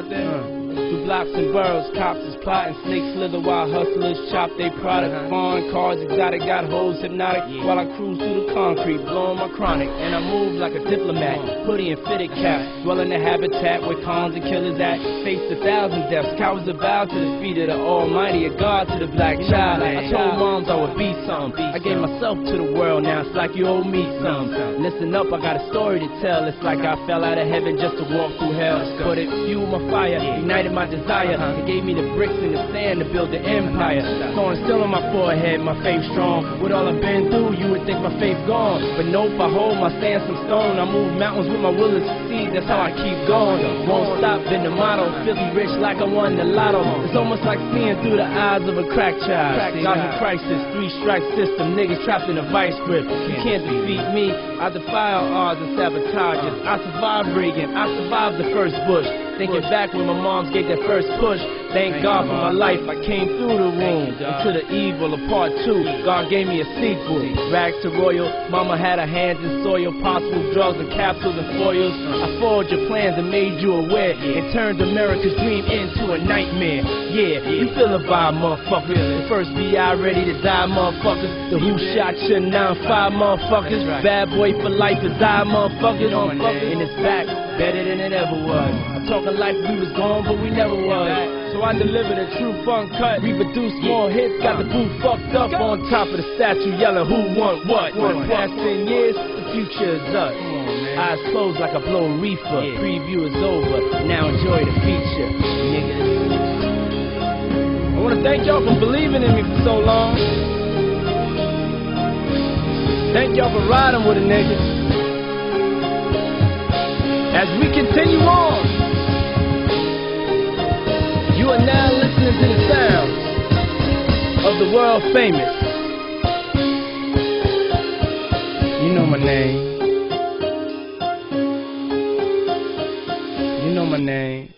out there. Blocks and boroughs, cops is plotting, snakes slither while hustlers chop they product. Foreign cars, exotic, got hoes hypnotic. While I cruise through the concrete, blowing my chronic. And I move like a diplomat, hoodie and fitted cap. Dwell in the habitat where cons and killers at. Face a thousand deaths, cowards are bow to the feet of the almighty, a god to the black child. I told moms I would be something. I gave myself to the world, now it's like you owe me something. Listen up, I got a story to tell. It's like I fell out of heaven just to walk through hell. But it fueled my fire, ignited my desire. It gave me the bricks and the sand to build the empire. Thorn still on my forehead, my faith strong. With all I've been through, you would think my faith gone. But nope, I hold my stance some stone. I move mountains with my will to succeed. That's how I keep going. Won't stop, been the motto. Filthy rich like I won the lotto. It's almost like seeing through the eyes of a crack child. Gotham crisis, three strike system. Niggas trapped in a vice grip. You can't defeat me. I defy all odds and sabotages. I survived Reagan. I survived the first Bush. Thinking back when my moms gave that first push. Thank God for my life. I came through the womb into the evil of part two. God gave me a sequel. Rags to royal. Mama had her hands in soil, possible drugs and capsules and foils. I foiled your plans and made you aware and turned America's dream into a nightmare. Yeah, you feel the vibe, motherfuckers. The first BI ready to die, motherfuckers. The who shot your 9-5, motherfuckers. Bad boy for life is die, motherfuckers. And it's back better than it ever was. I'm talking like we was gone, but we never was. So I delivered a true funk cut. We produced more hits, got the booth fucked up on top of the statue, yelling who want what. For the past 10 years, the future is us. Eyes closed like a reefer. Preview is over. Now enjoy the feature, niggas. I want to thank y'all for believing in me for so long. Thank y'all for riding with a nigga as we continue on. You are now listening to the sound of the world famous. You know my name. You know my name.